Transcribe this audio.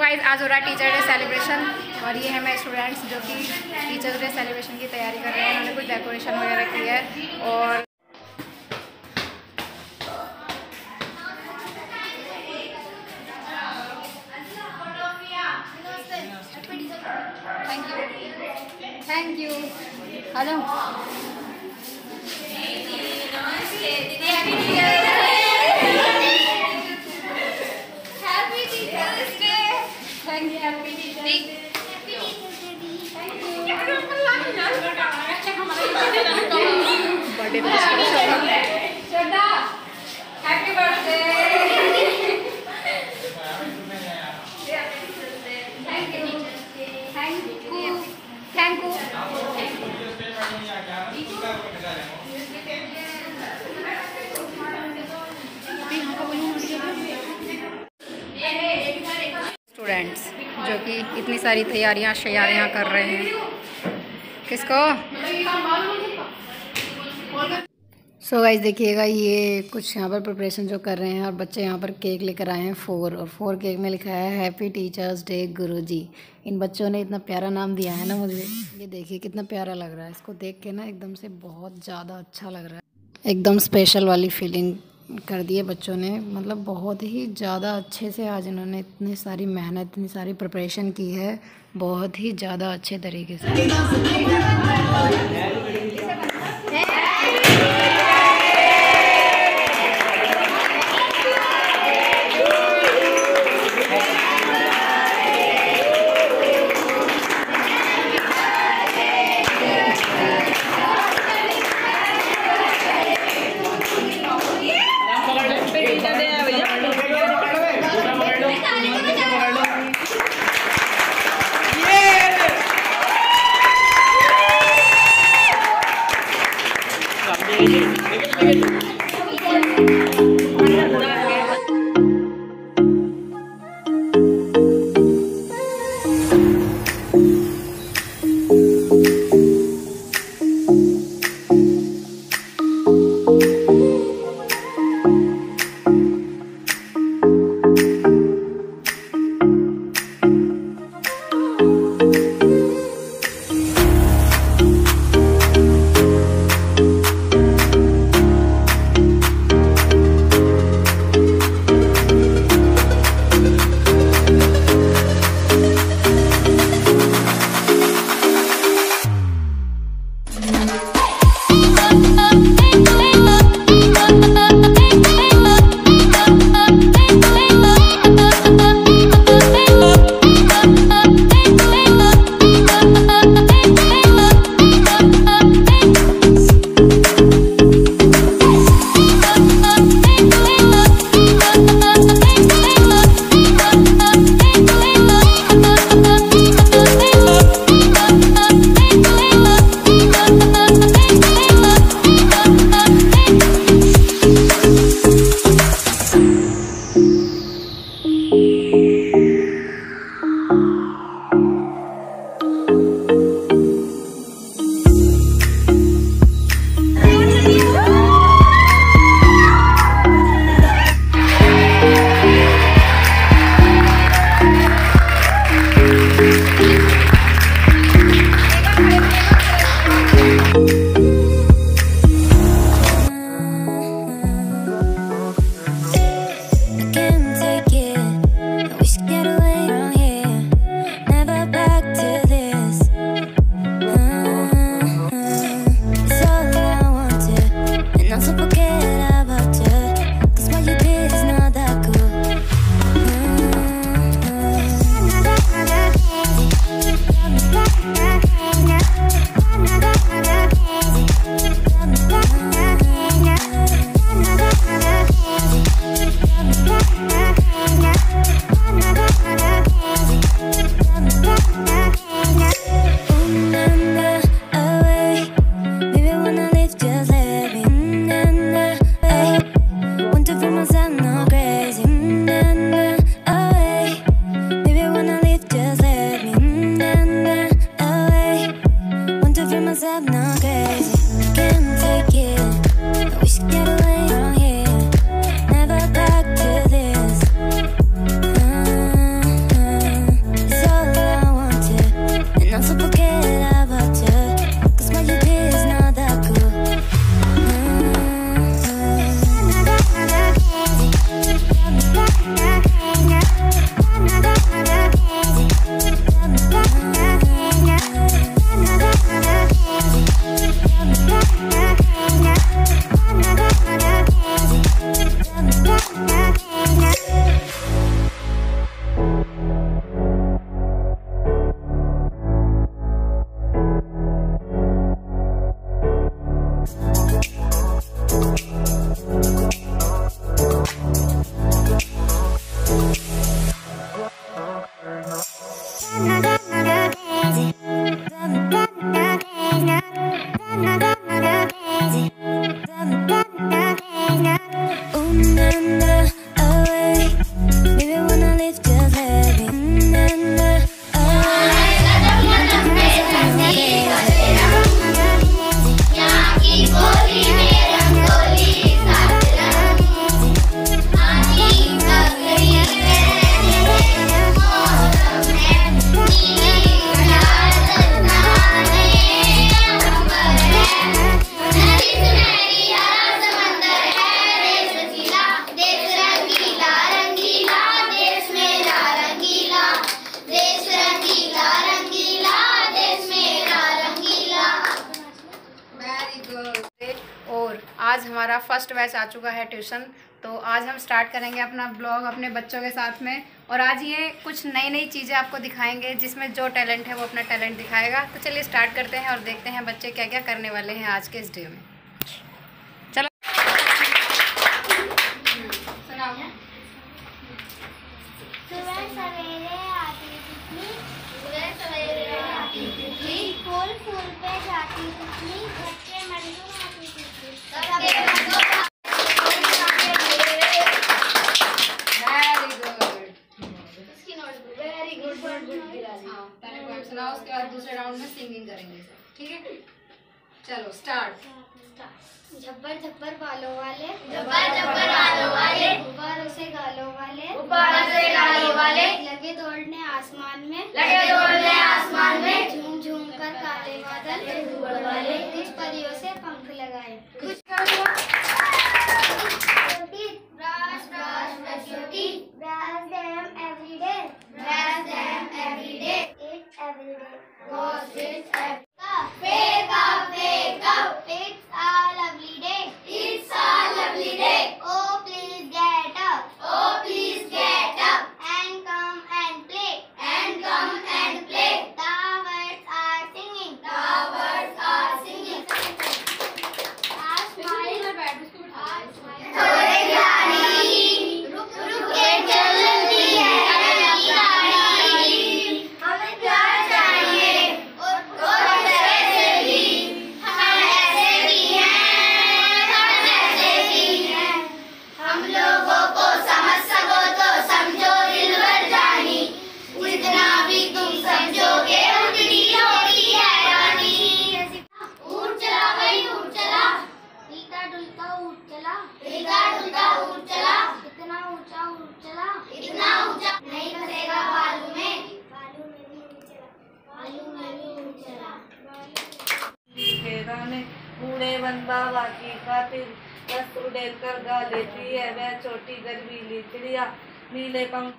Guys आज हो रहा है टीचर डे सेलिब्रेशन और ये है मेरे स्टूडेंट्स जो कि टीचर डे सेलिब्रेशन की तैयारी कर रहे हैं। उन्होंने कुछ डेकोरेशन वगैरह की है और thank you hello birthday happy birthday thank you thank you thank you students जो कि इतनी सारी तैयारियाँ शैयारियाँ कर रहे हैं। किसको? सो गाइज़ देखिएगा, ये कुछ यहाँ पर प्रिपरेशन जो कर रहे हैं और बच्चे यहाँ पर केक लेकर आए हैं फोर और फोर केक में लिखा है हैप्पी टीचर्स डे गुरुजी। इन बच्चों ने इतना प्यारा नाम दिया है ना मुझे। ये देखिए, कितना प्यारा लग रहा है। इसको देख के ना एकदम से बहुत ज़्यादा अच्छा लग रहा है। एकदम स्पेशल वाली फीलिंग कर दी है बच्चों ने। मतलब बहुत ही ज़्यादा अच्छे से आज इन्होंने इतनी सारी मेहनत, इतनी सारी प्रिपरेशन की है। बहुत ही ज़्यादा अच्छे तरीके से। non sopportabile. आज हमारा फ़र्स्ट बैच आ चुका है ट्यूशन तो आज हम स्टार्ट करेंगे अपना ब्लॉग अपने बच्चों के साथ में। और आज ये कुछ नई नई चीज़ें आपको दिखाएँगे, जिसमें जो टैलेंट है वो अपना टैलेंट दिखाएगा। तो चलिए स्टार्ट करते हैं और देखते हैं बच्चे क्या क्या करने वाले हैं आज के इस डे में। चलो स्टार्ट झब्बर झब्बर बालों वाले झब्बर झब्बर बालों वाले। गुब्बारों से गालों वाले। गुब्बारों भगवान बाबा की खातिर वस्त्र उड़ेल कर गा लेती है वह छोटी गर्मी चिड़िया नीले पंख।